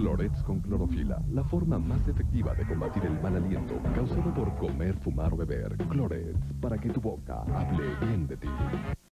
Clorets con clorofila, la forma más efectiva de combatir el mal aliento causado por comer, fumar o beber. Clorets, para que tu boca hable bien de ti.